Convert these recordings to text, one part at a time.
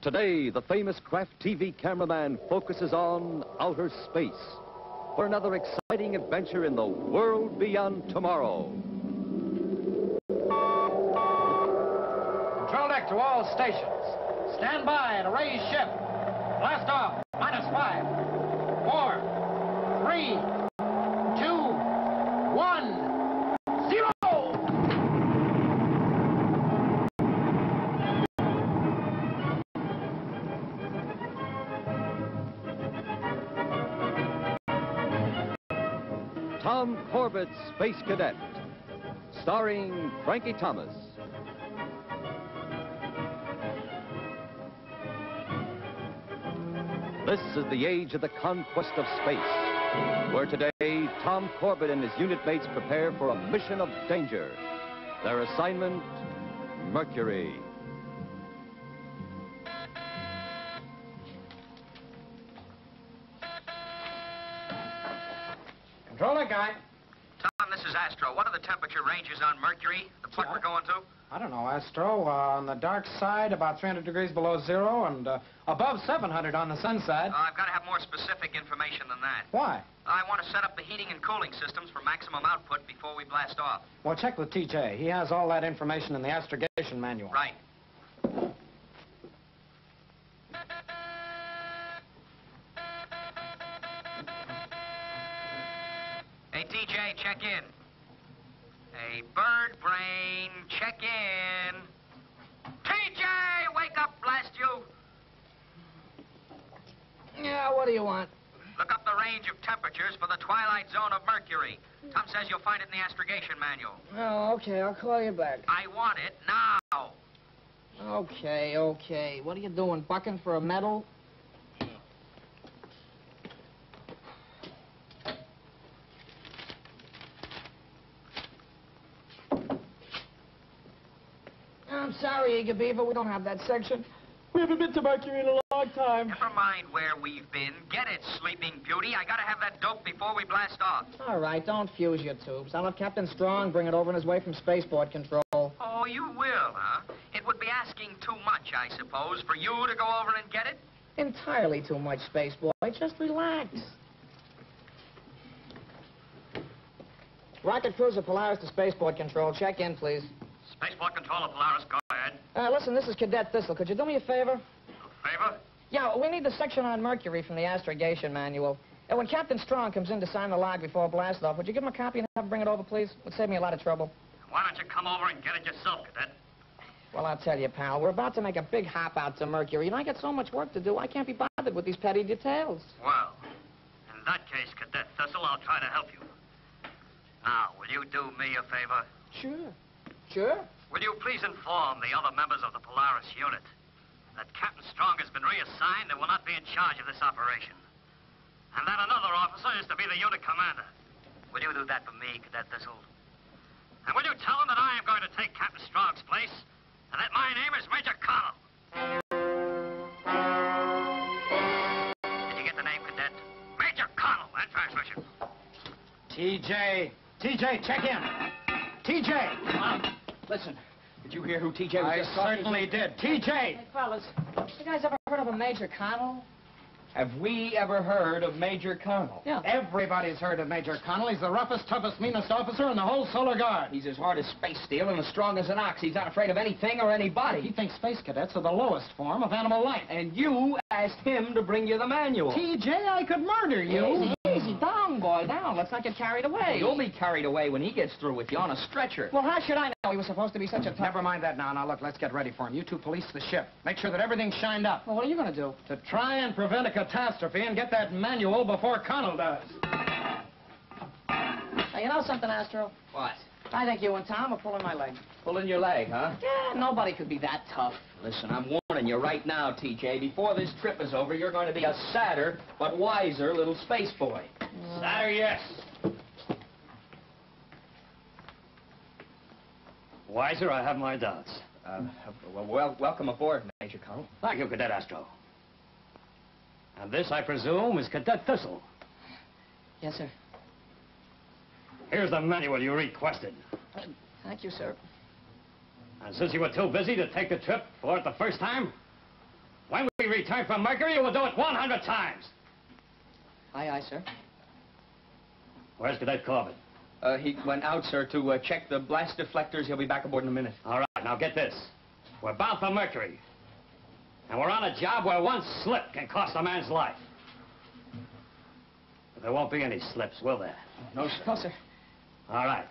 Today, the famous Kraft TV cameraman focuses on outer space for another exciting adventure in the world beyond tomorrow. Control deck to all stations. Stand by to raise ship. Blast off. Minus five, four, three, Tom Corbett's Space Cadet, starring Frankie Thomas. This is the age of the conquest of space, where today Tom Corbett and his unit mates prepare for a mission of danger. Their assignment, Mercury. Uh, on the dark side, about 300 degrees below zero, and uh, above 700 on the sun side. Uh, I've got to have more specific information than that. Why? I want to set up the heating and cooling systems for maximum output before we blast off. Well, check with TJ. He has all that information in the astrogation manual. Right. Hey, TJ, check in. Hey, bird brain, check in. TJ, wake up, blast you. Yeah, what do you want? Look up the range of temperatures for the twilight zone of Mercury. Tom says you'll find it in the astrogation manual. Oh, okay, I'll call you back. I want it now. Okay, okay. What are you doing, bucking for a medal? I'm sorry, Eager Beaver, we don't have that section. We haven't been to Mercury in a long time. Never mind where we've been. Get it, Sleeping Beauty. I gotta have that dope before we blast off. All right, don't fuse your tubes. I'll have Captain Strong bring it over on his way from spaceport control. Oh, you will, huh? It would be asking too much, I suppose, for you to go over and get it? Entirely too much space, boy. Just relax. Rocket cruiser Polaris to spaceport control. Check in, please. Spaceport controller, Polaris, go ahead. Uh, listen, this is Cadet Thistle. Could you do me a favor? A favor? Yeah, we need the section on Mercury from the astrogation manual. And when Captain Strong comes in to sign the log before blast off, would you give him a copy and have him bring it over, please? It would save me a lot of trouble. Why don't you come over and get it yourself, Cadet? Well, I'll tell you, pal, we're about to make a big hop out to Mercury, and I got so much work to do, I can't be bothered with these petty details. Well, in that case, Cadet Thistle, I'll try to help you. Now, will you do me a favor? Sure. Sure? Will you please inform the other members of the Polaris unit that Captain Strong has been reassigned and will not be in charge of this operation? And that another officer is to be the unit commander. Will you do that for me, Cadet Thistle? And will you tell them that I am going to take Captain Strong's place and that my name is Major Connell? Did you get the name, Cadet? Major Connell, and transmission. TJ. TJ, check in. TJ. Listen, did you hear who TJ was I certainly did. TJ. Hey, fellas, you guys ever heard of a Major Connell? Have we ever heard of Major Connell? Yeah. Everybody's heard of Major Connell. He's the roughest, toughest, meanest officer in the whole Solar Guard. He's as hard as space steel and as strong as an ox. He's not afraid of anything or anybody. He thinks space cadets are the lowest form of animal life. And you asked him to bring you the manual. TJ, I could murder you. Easy, easy, down, boy, down. Let's not get carried away. You'll be carried away when he gets through with you on a stretcher. Well, how should I know he was supposed to be such a tough... Never mind that now. Now, look, let's get ready for him. You two police the ship. Make sure that everything's shined up. Well, what are you going to do? To try and prevent a catastrophe and get that manual before Connell does. Hey, you know something, Astro? What? I think you and Tom are pulling my leg. Pulling your leg, huh? Yeah, nobody could be that tough. Listen, I'm warning you right now, TJ. Before this trip is over, you're going to be a sadder but wiser little space boy. Sir, yes. Wiser, I have my doubts. Uh, well, well, welcome aboard, Major Connell. Thank you, Cadet Astro. And this, I presume, is Cadet Thistle. Yes, sir. Here's the manual you requested. Thank you, sir. And since you were too busy to take the trip for it the first time, when we return from Mercury, you will do it 100 times. Aye, aye, sir. Where's Cadet Corbett? Uh, he went out, sir, to uh, check the blast deflectors. He'll be back aboard in a minute. All right, now get this. We're bound for Mercury. And we're on a job where one slip can cost a man's life. But there won't be any slips, will there? No, sir. No, sir. All right.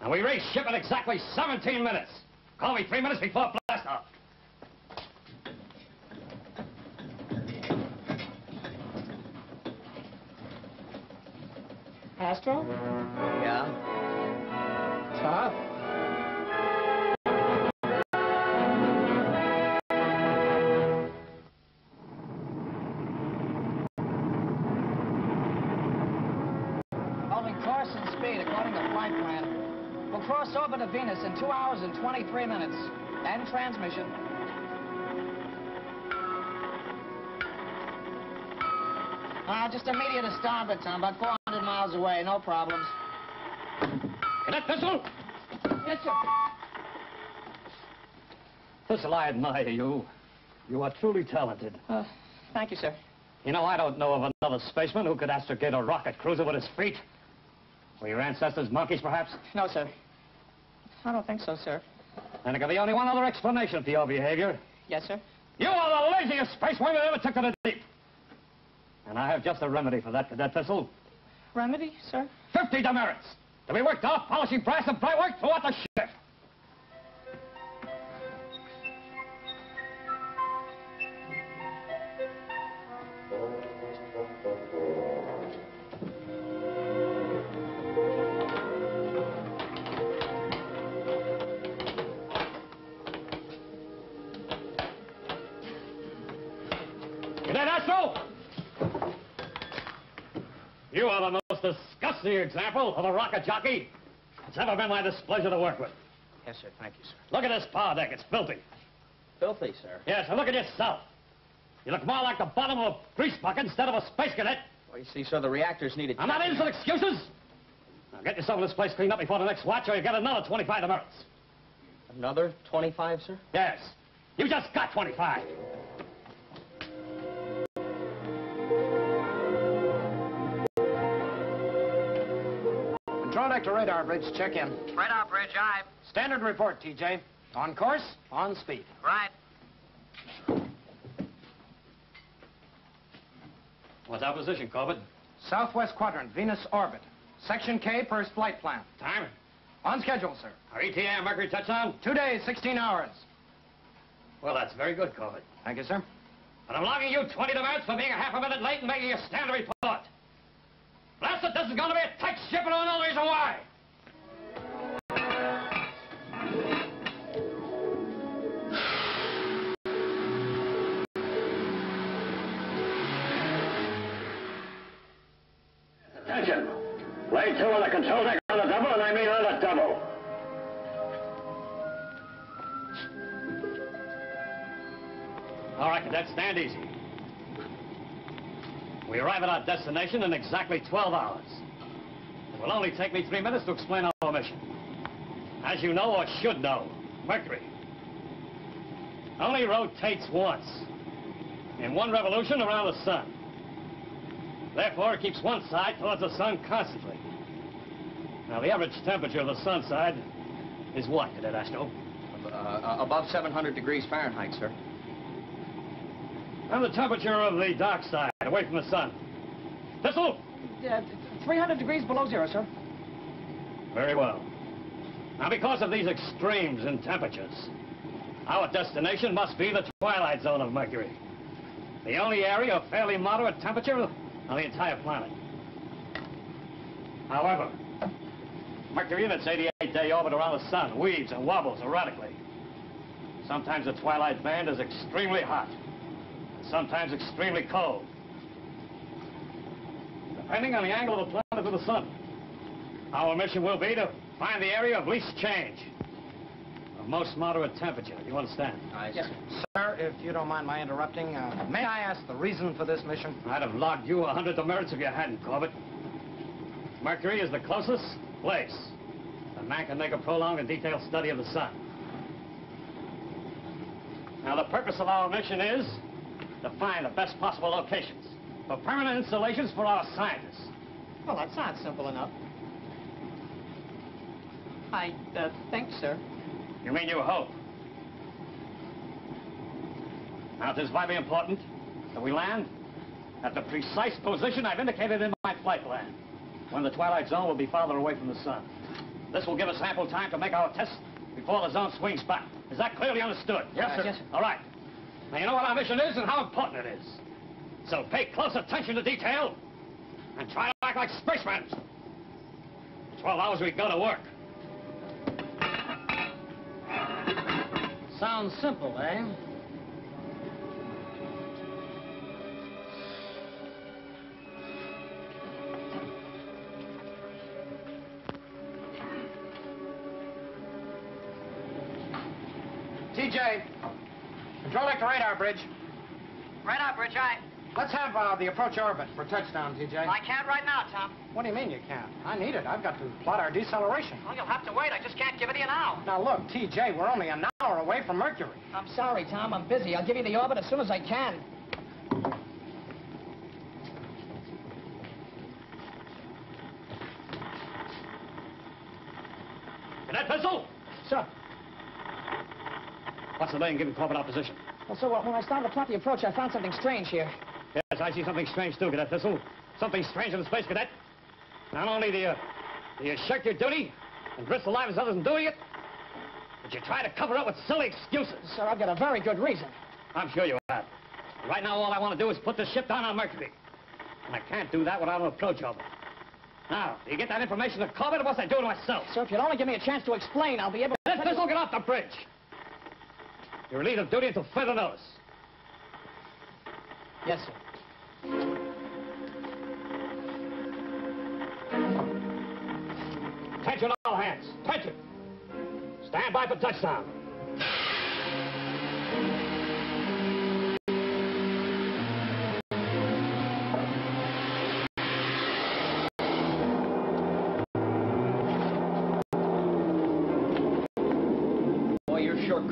Now, we raise ship in exactly 17 minutes. Call me three minutes before blast off. Astro? Yeah? Tough. Holding course and speed according to flight plan. We'll cross orbit of Venus in 2 hours and 23 minutes. End transmission. Uh, just immediate to starboard, Tom. About 400 miles away. No problems. Cadet Thistle! Yes, sir. Thistle, I admire you. You are truly talented. Uh, thank you, sir. You know, I don't know of another spaceman who could astrogate a rocket cruiser with his feet. Were your ancestors monkeys, perhaps? No, sir. I don't think so, sir. And there can be only one other explanation for your behavior. Yes, sir. You are the laziest spaceman that ever took to the deep. And I have just a remedy for that, Cadet Thistle. Remedy, sir? 50 demerits. To be worked off, polishing brass and work throughout the ship. Example of a rocket jockey it's ever been my displeasure to work with. Yes, sir. Thank you, sir. Look at this power deck. It's filthy. Filthy, sir. Yes, and look at yourself. You look more like the bottom of a grease bucket instead of a space cadet. Well, you see, sir, the reactors needed... I'm not in for excuses. Now get yourself in this place cleaned up before the next watch, or you get another 25 demerits. Another 25, sir? Yes. You just got 25. Control deck to radar bridge, check in. Radar bridge, aye. Standard report, TJ. On course, on speed. Right. What's our position, Corbett? Southwest quadrant, Venus orbit. Section K, first flight plan. Time? On schedule, sir. Our ETA Mercury touchdown? Two days, 16 hours. Well, that's very good, Corbett. Thank you, sir. But I'm logging you 20 demerits for being a half a minute late and making a standard report. It, this is going to be a tight ship and I know the reason why. Attention. Lay two on the control deck on the double, and I mean on the double. All right, cadets, stand easy. We arrive at our destination in exactly 12 hours. It will only take me three minutes to explain our mission. As you know, or should know, Mercury only rotates once, in one revolution around the sun. Therefore, it keeps one side towards the sun constantly. Now, the average temperature of the sun side is what, Cadet Astro? Uh, above 700 degrees Fahrenheit, sir. And the temperature of the dark side, away from the sun. Thistle? Uh, 300 degrees below zero, sir. Very well. Now, because of these extremes in temperatures, our destination must be the twilight zone of Mercury. The only area of fairly moderate temperature on the entire planet. However, Mercury in its 88-day orbit around the sun weaves and wobbles erratically. Sometimes the twilight band is extremely hot, sometimes extremely cold. Depending on the angle of the planet to the sun, our mission will be to find the area of least change, of most moderate temperature. You understand? Aye, Yes, sir. Sir, if you don't mind my interrupting, uh, may I ask the reason for this mission? I'd have logged you a hundred demerits if you hadn't, Corbett. Mercury is the closest place that man can make a prolonged and detailed study of the sun. Now, the purpose of our mission is to find the best possible locations for permanent installations for our scientists. Well, that's not simple enough. I uh, think, sir. You mean you hope? Now, it is vitally important that we land at the precise position I've indicated in my flight plan, when the twilight zone will be farther away from the sun. This will give us ample time to make our tests before the zone swings back. Is that clearly understood? Yes, sir. Yes, sir. All right. Now, you know what our mission is and how important it is. So pay close attention to detail and try to act like spacemen. For 12 hours we go to work. Sounds simple, eh? TJ, control deck to radar bridge. Radar bridge, I... Let's have uh, the approach orbit for touchdown, TJ. I can't right now, Tom. What do you mean you can't? I need it. I've got to plot our deceleration. Well, you'll have to wait. I just can't give it to you now. Now, look, TJ, we're only an hour away from Mercury. I'm sorry, Tom. I'm busy. I'll give you the orbit as soon as I can. Cadet Thistle! Sir. The lane giving Corbett opposition? Well, sir, when I started to plot the approach, I found something strange here. Yes, I see something strange too, Cadet Thistle. Something strange in the Space Cadet. Not only do you, do you shirk your duty and risk the lives of others in doing it, but you try to cover up with silly excuses. Sir, I've got a very good reason. I'm sure you have. Right now, all I want to do is put the ship down on Mercury. And I can't do that without an approach over. Now, do you get that information to Corbett, or what's I do to myself? Sir, if you'd only give me a chance to explain, I'll be able to... Cadet Thistle, get off the bridge! You're relieved of duty until further notice. Yes, sir. Attention all hands. Attention. Stand by for touchdown.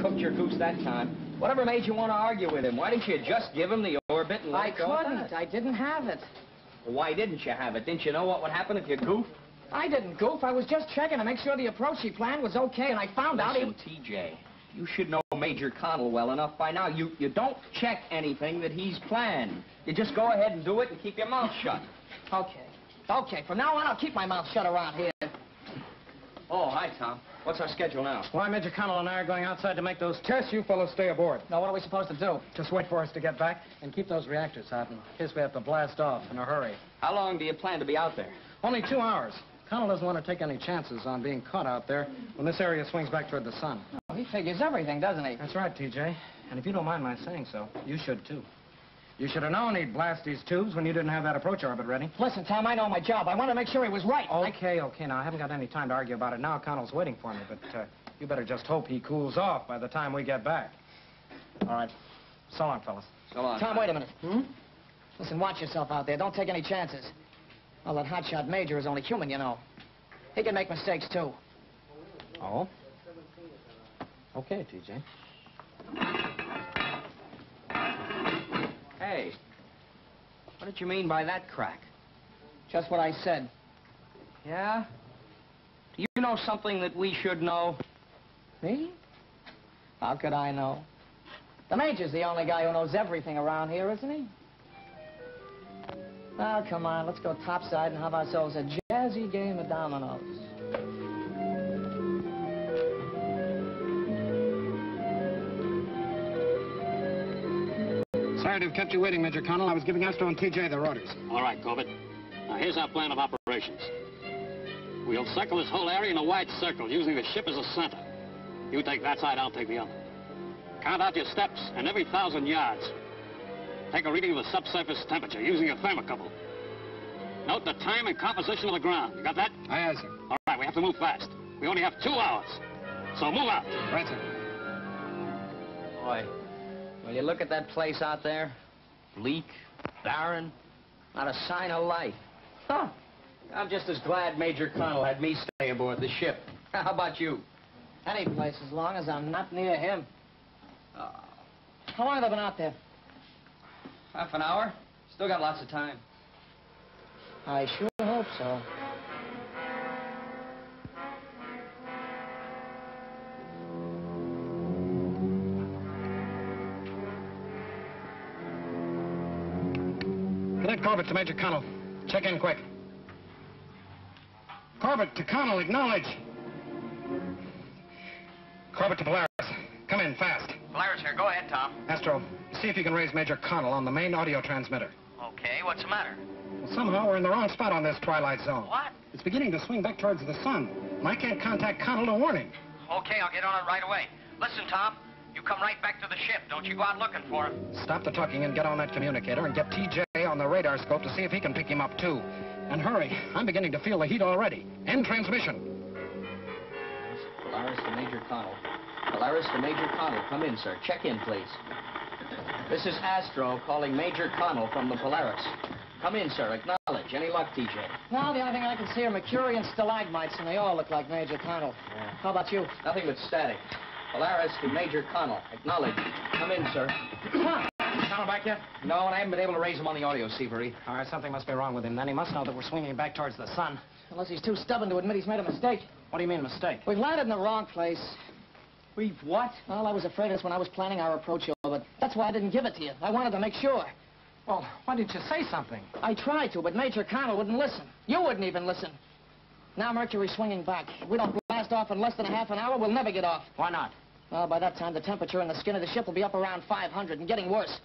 Cooked your goose that time. Whatever made you want to argue with him? Why didn't you just give him the orbit and let I go couldn't. I didn't have it. Why didn't you have it? Didn't you know what would happen if you goofed? I didn't goof. I was just checking to make sure the approach he planned was okay, and I found out Listen, he... TJ, you should know Major Connell well enough by now. You, you don't check anything that he's planned. You just go ahead and do it and keep your mouth shut. Okay. Okay, from now on, I'll keep my mouth shut around here. Oh, hi, Tom. What's our schedule now? Why, Major Connell and I are going outside to make those tests. You fellows stay aboard. Now, what are we supposed to do? Just wait for us to get back and keep those reactors hot in case we have to blast off in a hurry. How long do you plan to be out there? Only two hours. Connell doesn't want to take any chances on being caught out there when this area swings back toward the sun. Oh, he figures everything, doesn't he? That's right, TJ. And if you don't mind my saying so, you should too. You should have known he'd blast these tubes when you didn't have that approach orbit ready. Listen, Tom, I know my job. I want to make sure he was right. I- Okay, okay. Now, I haven't got any time to argue about it now. Connell's waiting for me, but uh, you better just hope he cools off by the time we get back. All right. So long, fellas. So long. Tom, wait a minute. Hmm? Listen, watch yourself out there. Don't take any chances. Well, that hotshot major is only human, you know. He can make mistakes, too. Oh? Okay, TJ. What did you mean by that crack? Just what I said. Yeah? Do you know something that we should know? Me? How could I know? The major's the only guy who knows everything around here, isn't he? Now, come on, let's go topside and have ourselves a jazzy game of dominoes. Sorry to have kept you waiting, Major Connell. I was giving Astro and TJ their orders. All right, Corbett. Now, here's our plan of operations. We'll circle this whole area in a wide circle, using the ship as a center. You take that side, I'll take the other. Count out your steps, and every thousand yards, take a reading of the subsurface temperature using a thermocouple. Note the time and composition of the ground. You got that? Aye, aye, sir. All right, we have to move fast. We only have two hours. So move out. Right, sir. Boy, when you look at that place out there, bleak, barren, not a sign of life. Huh. I'm just as glad Major Connell had me stay aboard the ship. How about you? Any place as long as I'm not near him. Uh. How long have they been out there? Half an hour? Still got lots of time. I sure hope so. Connect Corbett to Major Connell. Check in quick. Corbett to Connell, acknowledge. Corbett to Polaris. Come in, fast. Polaris here. Go ahead, Tom. Astro, see if you can raise Major Connell on the main audio transmitter. Okay, what's the matter? Well, somehow we're in the wrong spot on this twilight zone. What? It's beginning to swing back towards the sun. And I can't contact Connell to warn him. Okay, I'll get on it right away. Listen, Tom, you come right back to the ship. Don't you go out looking for him. Stop the talking and get on that communicator and get TJ on the radar scope to see if he can pick him up, too. And hurry. I'm beginning to feel the heat already. End transmission. Polaris to Major Connell. Polaris to Major Connell. Come in, sir. Check in, please. This is Astro calling Major Connell from the Polaris. Come in, sir. Acknowledge. Any luck, TJ? Now, the only thing I can see are Mercurian stalagmites, and they all look like Major Connell. Yeah. How about you? Nothing but static. Polaris to Major Connell. Acknowledge. Come in, sir. Huh. Connell back yet? No, and I haven't been able to raise him on the audio receiver either. All right, something must be wrong with him. Then he must know that we're swinging back towards the sun. Unless he's too stubborn to admit he's made a mistake. What do you mean, mistake? We've landed in the wrong place. We've what? Well, I was afraid of this when I was planning our approach, but that's why I didn't give it to you. I wanted to make sure. Well, why didn't you say something? I tried to, but Major Connell wouldn't listen. You wouldn't even listen. Now Mercury's swinging back. We don't blast off in less than a half an hour, we'll never get off. Why not? Well, by that time, the temperature in the skin of the ship will be up around 500 and getting worse.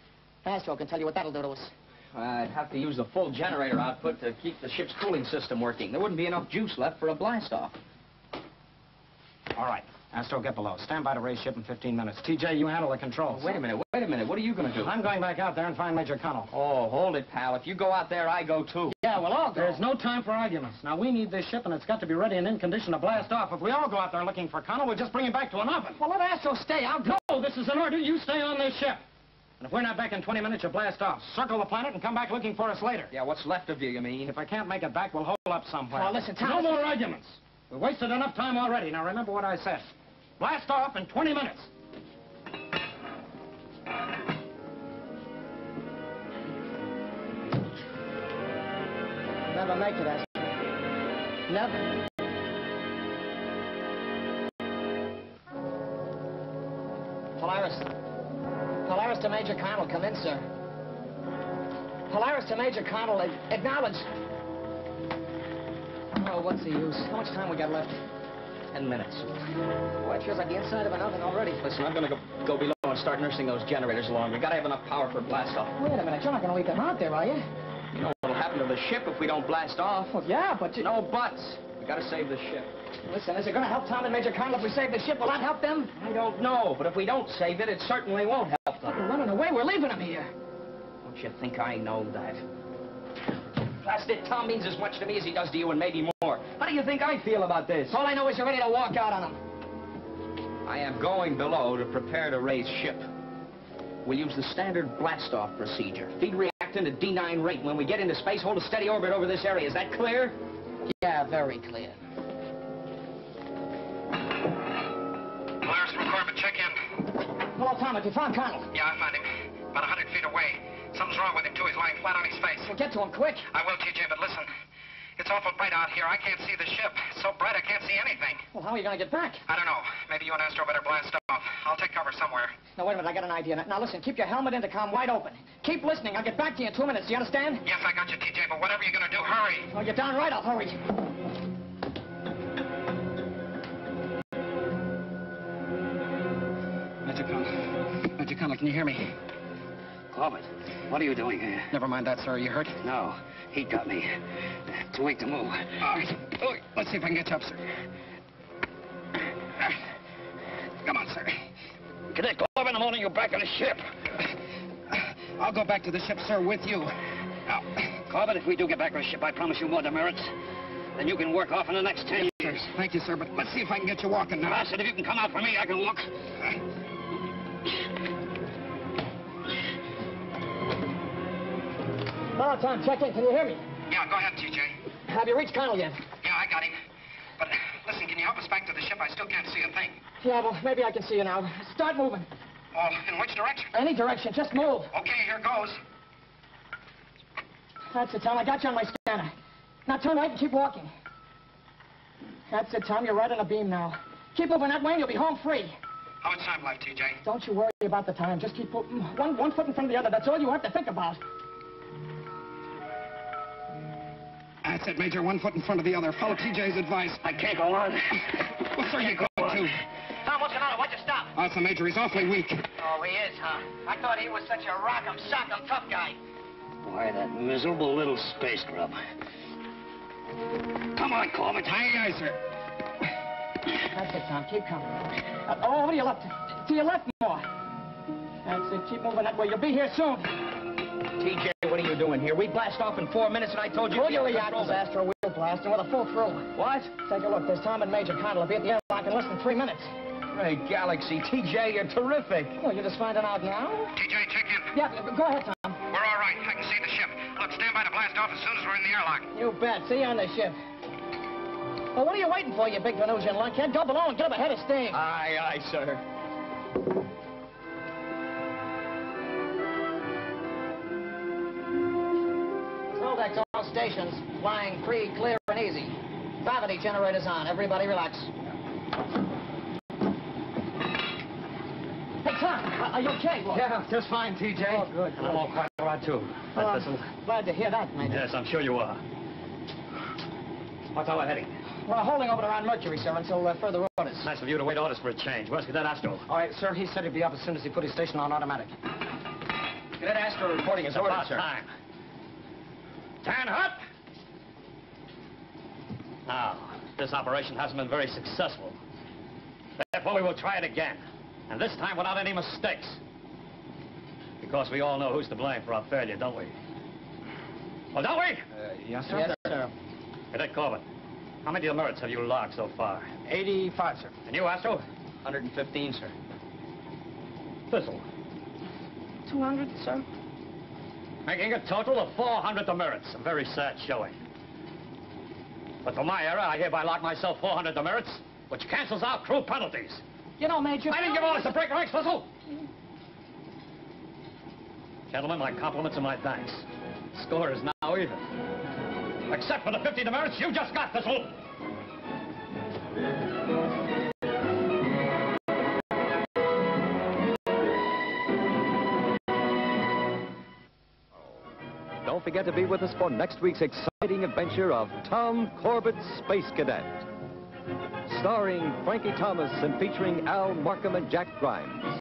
Astro can tell you what that'll do to us. I'd have to use the full generator output to keep the ship's cooling system working. There wouldn't be enough juice left for a blast-off. All right. Astro, get below. Stand by to raise ship in 15 minutes. TJ, you handle the controls. Wait a minute, wait a minute. What are you going to do? I'm going back out there and find Major Connell. Oh, hold it, pal. If you go out there, I go too. Yeah, well, all go. There's no time for arguments. Now, we need this ship, and it's got to be ready and in condition to blast off. If we all go out there looking for Connell, we'll just bring him back to an oven. Well, let Astro stay. I'll go. No, this is an order. You stay on this ship. And if we're not back in 20 minutes, you blast off. Circle the planet and come back looking for us later. Yeah, what's left of you, you mean? If I can't make it back, we'll hole up somewhere. Now, listen, Tom, No more arguments. We've wasted enough time already. Now, remember what I said. Blast off in 20 minutes. Never make it, Astro. Never. Polaris. Polaris to Major Connell. Come in, sir. Polaris to Major Connell. Acknowledge. Oh, what's the use? How much time we got left? Ten minutes. Boy, it feels like the inside of an oven already. Listen, I'm going to go, below and start nursing those generators along. we got to have enough power for a blast-off. Wait a minute. You're not going to leave them out there, are you? You know what'll happen to the ship if we don't blast off? Well, yeah, but you... No buts. We got to save the ship. Listen, is it going to help Tom and Major Connell if we save the ship? Will that help them? I don't know, but if we don't save it, it certainly won't help them. They're running away. We're leaving them here. Don't you think I know that? Blast it, Tom means as much to me as he does to you and maybe more. How do you think I feel about this? All I know is you're ready to walk out on him. I am going below to prepare to raise ship. We'll use the standard blast-off procedure. Feed reactant at D9 rate. When we get into space, hold a steady orbit over this area. Is that clear? Yeah, very clear. Polaris from Corbett, check in. Hello, Tom. Have you found Connell? Yeah, I found him. About a 100 feet away. Something's wrong with him, too. He's lying flat on his face. Well, get to him quick. I will, TJ, but listen. It's awful bright out here. I can't see the ship. It's so bright I can't see anything. Well, how are you going to get back? I don't know. Maybe you and Astro better blast off. I'll take cover somewhere. Now, wait a minute. I got an idea. Now, listen. Keep your helmet intercom wide open. Keep listening. I'll get back to you in two minutes. Do you understand? Yes, I got you, TJ, but whatever you're gonna do, hurry. Well, you're darn right. I'll hurry. Major Connell, can you hear me? Corbett, what are you doing here? Never mind that, sir. Are you hurt? No, he got me. Too weak to move. All right. Oh, let's see if I can get you up, sir. Come on, sir. Cadet Corbett, in the morning you're back on the ship. I'll go back to the ship, sir, with you. Now, Corbett, if we do get back on the ship, I promise you more demerits. Then you can work off in the next ten years. thank you, sir, but let's see if I can get you walking now. I said if you can come out for me, I can look. Hello, Tom. Check in. Can you hear me? Yeah, go ahead, TJ. Have you reached Connell yet? Yeah, I got him. But listen, can you help us back to the ship? I still can't see a thing. Yeah, well, maybe I can see you now. Start moving. Oh, in which direction? Any direction. Just move. Okay, here goes. That's it, Tom. I got you on my scanner. Now turn right and keep walking. That's it, Tom. You're right on a beam now. Keep moving that way and you'll be home free. How much time left, TJ? Don't you worry about the time. Just keep one, one foot in front of the other. That's all you have to think about. That's it, Major. One foot in front of the other. Follow TJ's advice. I can't go on. What's are you going to? Tom, what's the matter? Why'd you stop? Oh, it's the Major. He's awfully weak. Oh, he is, huh? I thought he was such a rock'em sock'em tough guy. Why, that miserable little space grub. Come on, Corbett. Aye, aye, sir. That's it, Tom. Keep coming. Uh, oh, over to your left. To your left more. That's it. Keep moving that way. You'll be here soon. TJ, what are you doing here? We blast off in four minutes, and I told you... Pull your to reactors, Astro. Wheel blasting with a full through. What? Take a look. There's Tom and Major Connell will be at the airlock in less than three minutes. Great galaxy. TJ, you're terrific. Well, you're just finding out now? TJ, check in. Yeah, go ahead, Tom. We're all right. I can see the ship. Look, stand by to blast off as soon as we're in the airlock. You bet. See you on the ship. Well, what are you waiting for, you big Venusian lunkhead? Go below and get up ahead of steam. Aye, aye, sir. Stations. Flying free, clear, and easy. Gravity generators on. Everybody relax. Hey, Tom, are are you okay? Look. Yeah, just fine, TJ. Oh, good, And I'm all quite all right, too. Well, But listen, I'm glad to hear that, Major. yes, I'm sure you are. What's our heading? We're holding over around Mercury, sir, until uh, further orders. Nice of you to wait orders for a change. Where's Cadet Astro? All right, sir, he said he'd be up as soon as he put his station on automatic. Cadet Astro reporting his orders, About sir. time. Tan up! Now, this operation hasn't been very successful. Therefore, we will try it again. And this time without any mistakes. Because we all know who's to blame for our failure, don't we? Well, don't we? Uh, yes, sir. Yes, sir. Cadet Corbett, how many demerits have you logged so far? 85, sir. And you, Astro? 115, sir. Thistle. 200, sir. Making a total of 400 demerits. A very sad showing. But for my error, I hereby lock myself 400 demerits, which cancels out crew penalties. You know, Major... I didn't give orders to break ranks, Thistle! Gentlemen, my compliments and my thanks. Score is now even. Except for the 50 demerits you just got, Thistle! Forget to be with us for next week's exciting adventure of Tom Corbett, Space Cadet. Starring Frankie Thomas and featuring Al Markim and Jack Grimes.